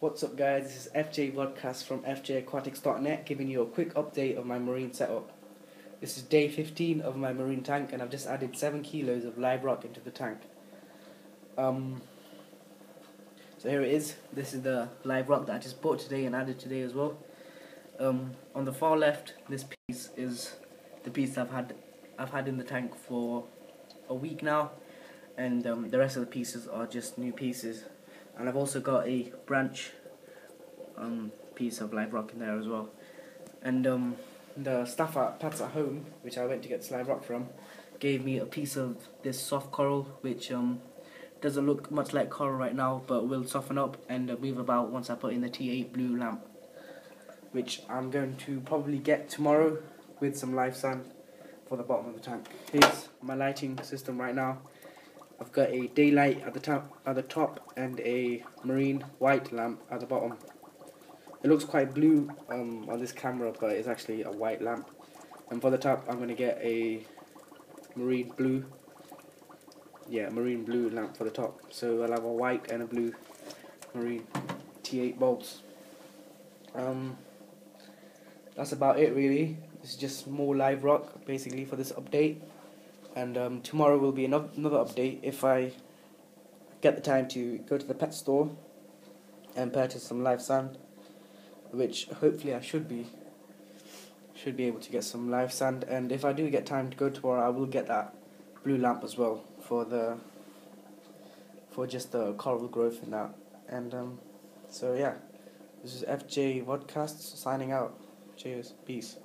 What's up, guys? This is FJ Vodcast from FJAquatics.net giving you a quick update of my marine setup. This is day 15 of my marine tank, and I've just added 7 kilos of live rock into the tank. Um, so here it is. This is the live rock that I just bought today and added today as well. Um, on the far left, this piece is the piece I've had I've had in the tank for a week now, and um, the rest of the pieces are just new pieces and I've also got a branch um, piece of live rock in there as well. And um, the staff at Pets at Home, which I went to get live rock from, gave me a piece of this soft coral, which um, doesn't look much like coral right now, but will soften up and move about once I put in the T8 blue lamp, which I'm going to probably get tomorrow with some live sand for the bottom of the tank. Here's my lighting system right now. I've got a daylight at the top at the top and a marine white lamp at the bottom. It looks quite blue um, on this camera, but it's actually a white lamp. And for the top, I'm gonna get a marine blue. Yeah, marine blue lamp for the top. So I'll have a white and a blue marine T8 bulbs. Um, that's about it really. It's just more live rock basically for this update and um, tomorrow will be another, another update if I get the time to go to the pet store and purchase some live sand which hopefully I should be should be able to get some live sand. And if I do get time to go tomorrow I will get that blue lamp as well for the for just the coral growth and that. And um, so yeah. This is FJ Vodcast signing out. Cheers. Peace